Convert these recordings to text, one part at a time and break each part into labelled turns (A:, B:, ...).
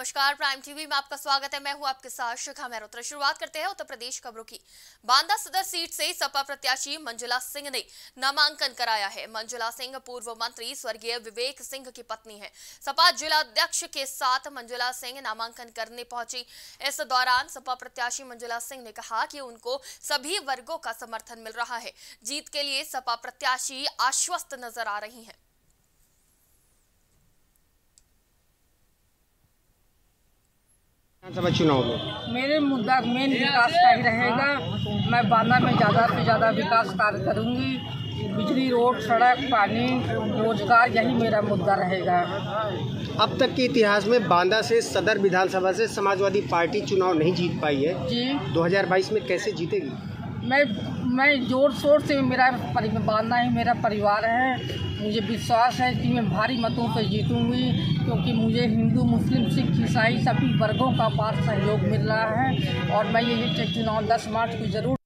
A: नमस्कार prime TV में आपका स्वागत है। मैं हूँ आपके साथ शिखा मेहरोत्रा। शुरुआत करते हैं उत्तर प्रदेश खबरों की। बांदा सदर सीट से सपा प्रत्याशी मंजुला सिंह ने नामांकन कराया है। मंजुला सिंह पूर्व मंत्री स्वर्गीय विवेक सिंह की पत्नी है। सपा जिला अध्यक्ष के साथ मंजुला सिंह नामांकन करने पहुँची। इस दौरान सपा प्रत्याशी मंजुला सिंह ने कहा कि उनको सभी वर्गो का समर्थन मिल रहा है। जीत के लिए सपा प्रत्याशी आश्वस्त नज़र आ रही हैं।
B: विधानसभा चुनाव में
C: मेरे मुद्दा मेन विकास का ही रहेगा। मैं बांदा में ज़्यादा से ज़्यादा विकास कार्य करूँगी। बिजली रोड सड़क पानी रोज़गार यही मेरा मुद्दा रहेगा।
B: अब तक के इतिहास में बांदा से सदर विधानसभा से समाजवादी पार्टी चुनाव नहीं जीत पाई है।
C: जी।
B: 2022 में कैसे जीतेगी?
C: मैं मैं ज़ोर शोर से मेरा है ही, मेरा परिवार है। मुझे विश्वास है कि मैं भारी मतों से जीतूँगी, क्योंकि मुझे हिंदू, मुस्लिम, सिख, ईसाई सभी वर्गों का पार सहयोग मिल रहा है। और मैं ये चुनाव 10 मार्च को ज़रूर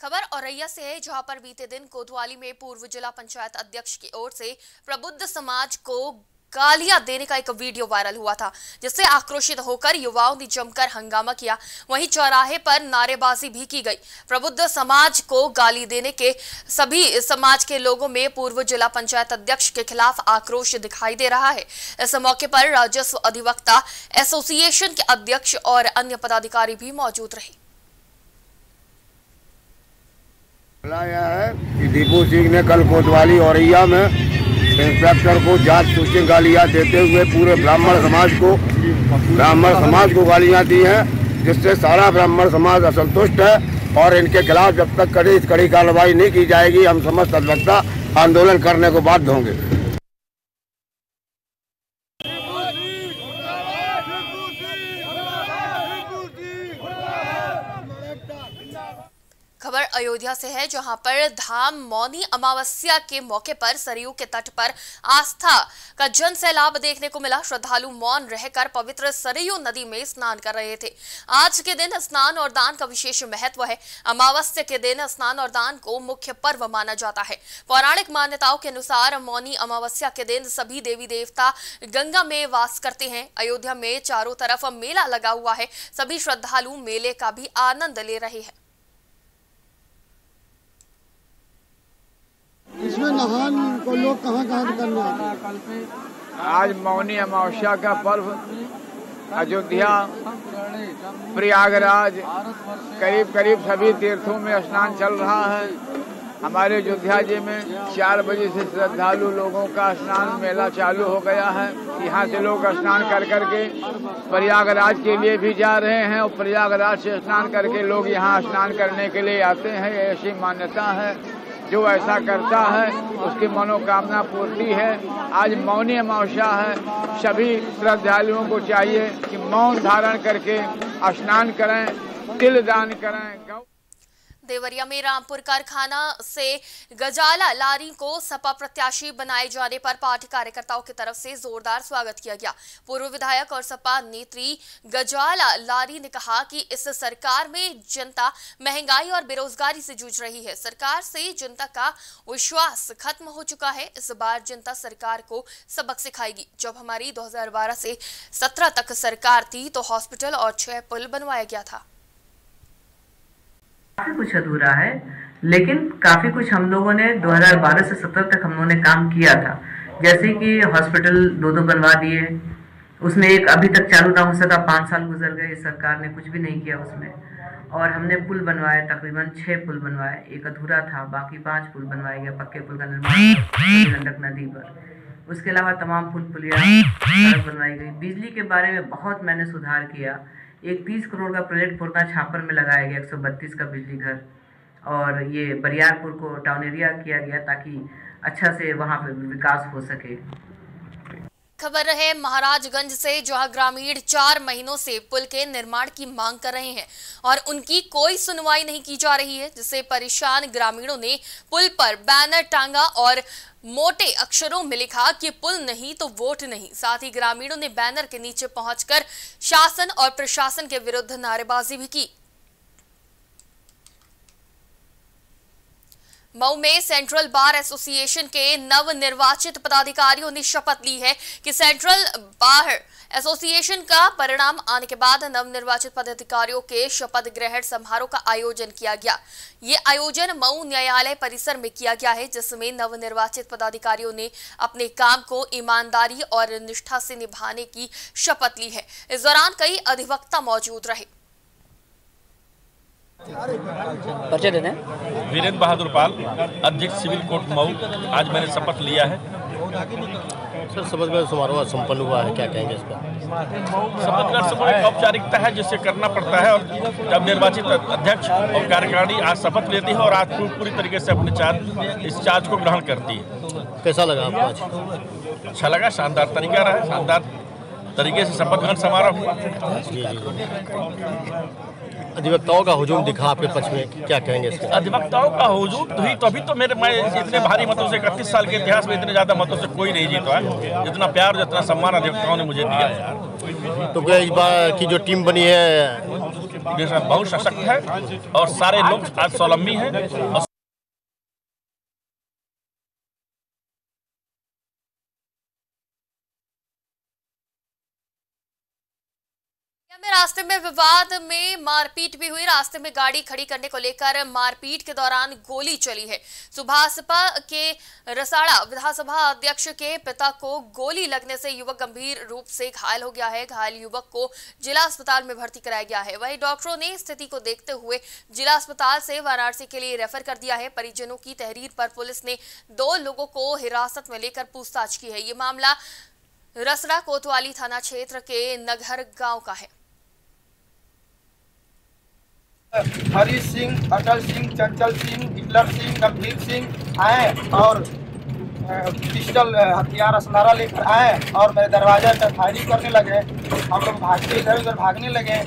A: खबर औरैया से है, जहाँ पर बीते दिन कोतवाली में पूर्व जिला पंचायत अध्यक्ष की ओर से प्रबुद्ध समाज को गालियाँ देने का एक वीडियो वायरल हुआ था, जिससे आक्रोशित होकर युवाओं ने जमकर हंगामा किया। वहीं चौराहे पर नारेबाजी भी की गई। प्रबुद्ध समाज को गाली देने के सभी समाज के लोगों में पूर्व जिला पंचायत अध्यक्ष के खिलाफ आक्रोश दिखाई दे रहा है। इस मौके पर राजस्व अधिवक्ता एसोसिएशन के अध्यक्ष और अन्य पदाधिकारी भी मौजूद रहे।
D: मामला यह है कि दीपू सिंह ने कल कोतवाली औरैया में इंस्पेक्टर को जाँच सूची गालियाँ देते हुए पूरे ब्राह्मण समाज को, ब्राह्मण समाज को गालियाँ दी हैं, जिससे सारा ब्राह्मण समाज असंतुष्ट है और इनके खिलाफ जब तक कड़ी कड़ी कार्रवाई नहीं की जाएगी, हम समस्त अधिवक्ता आंदोलन करने को बाध्य होंगे
A: खबर अयोध्या से है, जहाँ पर धाम मौनी अमावस्या के मौके पर सरयू के तट पर आस्था का जन सैलाब देखने को मिला। श्रद्धालु मौन रहकर पवित्र सरयू नदी में स्नान कर रहे थे। आज के दिन स्नान और दान का विशेष महत्व है। अमावस्या के दिन स्नान और दान को मुख्य पर्व माना जाता है। पौराणिक मान्यताओं के अनुसार मौनी अमावस्या के दिन सभी देवी देवता गंगा में वास करते हैं। अयोध्या में चारों तरफ़ मेला लगा हुआ है। सभी श्रद्धालु मेले का भी आनंद ले रहे हैं।
E: इसमें नहान को लोग कहाँ कहाँ करने आते
F: आज मौनी अमावस्या का पर्व, अयोध्या, प्रयागराज, करीब करीब सभी तीर्थों में स्नान चल रहा है। हमारे अयोध्या जी में चार बजे से श्रद्धालु लोगों का स्नान मेला चालू हो गया है। यहाँ से लोग स्नान कर करके प्रयागराज के लिए भी जा रहे हैं और प्रयागराज से स्नान करके लोग यहाँ स्नान करने के लिए आते हैं ऐसी मान्यता है। जो ऐसा करता है, उसकी मनोकामना पूर्ति है। आज मौनी अमावस्या है। सभी श्रद्धालुओं को चाहिए कि मौन धारण करके स्नान करें, तिल दान करें, गौ
A: देवरिया में रामपुर कारखाना से गजाला लारी को सपा प्रत्याशी बनाए जाने पर पार्टी कार्यकर्ताओं की तरफ़ से जोरदार स्वागत किया गया। पूर्व विधायक और सपा नेत्री गजाला लारी ने कहा कि इस सरकार में जनता महँगाई और बेरोजगारी से जूझ रही है। सरकार से जनता का विश्वास खत्म हो चुका है। इस बार जनता सरकार को सबक सिखाएगी। जब हमारी 2012 से 17 तक सरकार थी तो हॉस्पिटल और छह पुल बनवाया गया था।
G: काफ़ी कुछ अधूरा है, लेकिन काफ़ी कुछ हम लोगों ने 2012 से 17 तक हम लोगों ने काम किया था। जैसे कि हॉस्पिटल दो दो बनवा दिए, उसमें एक अभी तक चालू ना हो सका पाँच साल गुजर गए, सरकार ने कुछ भी नहीं किया उसमें। और हमने पुल बनवाए, तकरीबन छह पुल बनवाए, एक अधूरा था, बाकी पाँच पुल बनवाए गए, पक्के पुल का निर्माण गंडक नदी पर। उसके अलावा तमाम पुल पुलिया बनवाई गई। बिजली के बारे में बहुत मैंने सुधार किया। एक तीस करोड़ का प्रोजेक्ट पुरना छापर में लगाया गया, एक सौ बत्तीस का बिजली घर। और ये बरियारपुर को टाउन एरिया किया गया ताकि अच्छा से वहाँ पर विकास हो सके।
A: खबर है, महाराजगंज से जहाँ ग्रामीण चार महीनों से पुल के निर्माण की मांग कर रहे हैं और उनकी कोई सुनवाई नहीं की जा रही है, जिससे परेशान ग्रामीणों ने पुल पर बैनर टांगा और मोटे अक्षरों में लिखा कि पुल नहीं तो वोट नहीं। साथ ही ग्रामीणों ने बैनर के नीचे पहुंचकर शासन और प्रशासन के विरुद्ध नारेबाजी भी की। मऊ में सेंट्रल बार एसोसिएशन के नव निर्वाचित पदाधिकारियों ने शपथ ली है कि सेंट्रल बार एसोसिएशन का परिणाम आने के बाद नव निर्वाचित पदाधिकारियों के शपथ ग्रहण समारोह का आयोजन किया गया। ये आयोजन मऊ न्यायालय परिसर में किया गया है, जिसमें नव निर्वाचित पदाधिकारियों ने अपने काम को ईमानदारी और निष्ठा से निभाने की शपथ ली है। इस दौरान कई अधिवक्ता मौजूद रहे।
H: परिचय दे दें
I: वीरेंद्र बहादुर पाल अध्यक्ष सिविल कोर्ट मऊ। आज मैंने शपथ लिया है।
J: सर समझ में समारोह संपन्न हुआ है क्या कहेंगे इस पर
I: शपथ ग्रहण समारोह एक औपचारिकता है जिसे करना पड़ता है और जब निर्वाचित अध्यक्ष और कार्यकारिणी आज शपथ लेती है और आज पूरी तरीके से अपने चार्ज इस चार्ज को ग्रहण करती है।
J: कैसा लगा आपको आज?
I: अच्छा लगा शानदार तरीका रहा शानदार तरीके से शपथ ग्रहण समारोह हुआ।
J: जी जी। अधिवक्ताओं का हुजूम दिखा आपके पक्ष में क्या कहेंगे इसके?
I: अधिवक्ताओं का हुजूम हुई तो अभी तो मेरे मैं इतने भारी मतों से इकतीस साल के इतिहास में इतने ज़्यादा मतों से कोई नहीं जीता है। जितना प्यार जितना सम्मान अधिवक्ताओं ने मुझे दिया है।
J: तो क्या इस बार की जो टीम बनी है
I: बहुत सशक्त है और सारे लोग आज स्वलंबी हैं।
A: में रास्ते में विवाद में मारपीट भी हुई, रास्ते में गाड़ी खड़ी करने को लेकर मारपीट के दौरान गोली चली है। सुभाषपा के रसाड़ा विधानसभा अध्यक्ष के पिता को गोली लगने से युवक गंभीर रूप से घायल हो गया है। घायल युवक को जिला अस्पताल में भर्ती कराया गया है। वहीं डॉक्टरों ने स्थिति को देखते हुए जिला अस्पताल से वाराणसी के लिए रेफर कर दिया है। परिजनों की तहरीर पर पुलिस ने दो लोगों को हिरासत में लेकर पूछताछ की है। ये मामला रसड़ा कोतवाली थाना क्षेत्र के नगर गाँव का है।
K: हरी सिंह, अटल सिंह, चंचल सिंह हिटलर सिंह, गंभीर सिंह आए और पिस्टल हथियार असनारा लेकर आए और मेरे दरवाजे पर फायरिंग करने लगे। हम लोग भागते इधर उधर भागने लगे।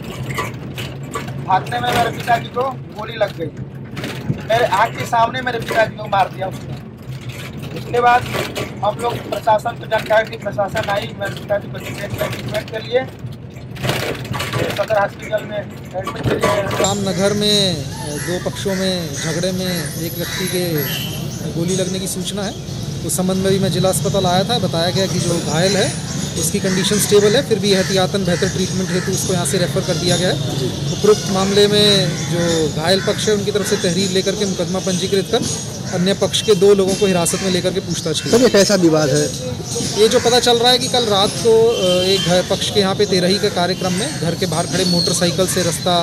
K: भागने में मेरे पिताजी को गोली लग गई। मेरे आँख के सामने मेरे पिताजी को मार दिया उसने। उसके बाद हम लोग प्रशासन को जानकारी दी। प्रशासन आई, मेरे पिताजी को ट्रीटमेंट के लिए। सदर हॉस्पिटल में एडमिट
L: रामनगर में दो पक्षों में झगड़े में एक व्यक्ति के गोली लगने की सूचना है। उस संबंध में भी मैं जिला अस्पताल आया था बताया गया कि जो घायल है उसकी कंडीशन स्टेबल है फिर भी एहतियातन बेहतर ट्रीटमेंट हेतु उसको यहाँ से रेफर कर दिया गया है। उपरोक्त मामले में जो घायल पक्ष है उनकी तरफ़ से तहरीर लेकर के मुकदमा पंजीकृत कर अन्य पक्ष के दो लोगों को हिरासत में लेकर के पूछताछ की।
B: सर ये कैसा विवाद है?
L: ये जो पता चल रहा है कि कल रात को एक घर पक्ष के यहाँ पे तेरही के कार्यक्रम में घर के बाहर खड़े मोटरसाइकिल से रास्ता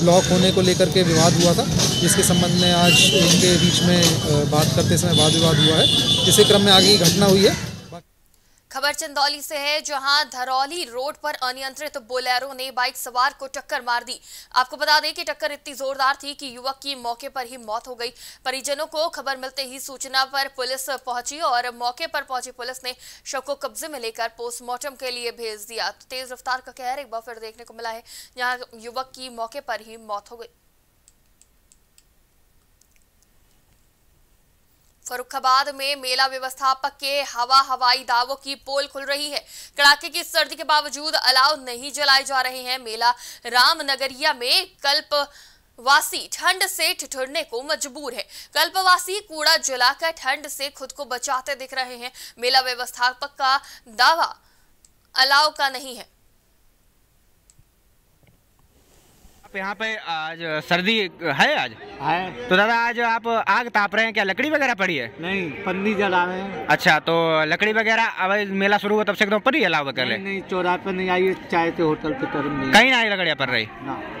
L: ब्लॉक होने को लेकर के विवाद हुआ था जिसके संबंध में आज इनके बीच में बात करते समय वाद विवाद हुआ है। इसी क्रम में आगे की घटना हुई है।
A: खबर चंदौली से है, जहाँ धरौली रोड पर अनियंत्रित बोलेरो ने बाइक सवार को टक्कर मार दी। आपको बता दें कि टक्कर इतनी जोरदार थी कि युवक की मौके पर ही मौत हो गई। परिजनों को खबर मिलते ही सूचना पर पुलिस पहुँची और मौके पर पहुँची पुलिस ने शव को कब्जे में लेकर पोस्टमार्टम के लिए भेज दिया। तो तेज रफ्तार का कहर एक बार फिर देखने को मिला है, जहाँ युवक की मौके पर ही मौत हो गई। फरुखाबाद में मेला व्यवस्थापक के हवा हवाई दावों की पोल खुल रही है। कड़ाके की सर्दी के बावजूद अलाव नहीं जलाए जा रहे हैं। मेला रामनगरिया में कल्प वासी ठंड से ठिठुरने को मजबूर है। कल्पवासी कूड़ा जलाकर ठंड से खुद को बचाते दिख रहे हैं। मेला व्यवस्थापक का दावा अलाव का नहीं है।
H: आप यहाँ पे आज सर्दी है आज?
M: है।
H: तो दादा आज आप आग ताप रहे हैं क्या? लकड़ी वगैरह पड़ी है?
M: नहीं पन्नी जला रहे हैं।
H: अच्छा तो लकड़ी वगैरह अब मेला शुरू हुआ तब से एकदम पड़ी है अलाव कर
M: नहीं, नहीं चौराहे पर नहीं आई चाय के होटल की तरफ़ नहीं।
H: कहीं ना लकड़ियाँ पड़ रही?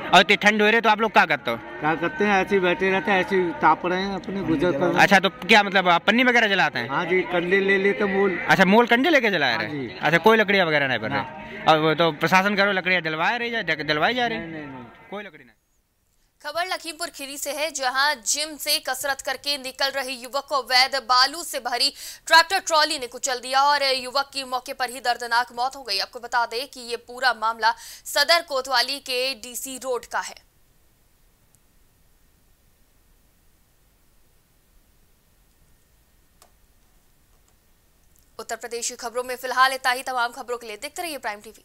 H: और इतनी ठंड हो रही तो आप लोग क्या करते हो?
M: क्या करते हैं ऐसे बैठे रहते हैं ऐसे ताप रहे हैं अपने गुजर कर
H: अच्छा तो क्या मतलब आप पन्नी वगैरह जलाते हैं?
M: हाँ जी कंडे ले लेते मोल।
H: अच्छा मोल कंडे लेके जला रहे अच्छा कोई लकड़िया वगैरह नहीं पड़ रही? और तो प्रशासन करो लकड़ियाँ जलवा रही है जलवाई जा रही? कोई लकड़ी नहीं।
A: खबर लखीमपुर खीरी से है, जहाँ जिम से कसरत करके निकल रहे युवक को वैध बालू से भरी ट्रैक्टर ट्रॉली ने कुचल दिया और युवक की मौके पर ही दर्दनाक मौत हो गई। आपको बता दें कि ये पूरा मामला सदर कोतवाली के डीसी रोड का है। उत्तर प्रदेश की खबरों में फ़िलहाल इतना ही। तमाम खबरों के लिए देखते रहिए प्राइम टीवी।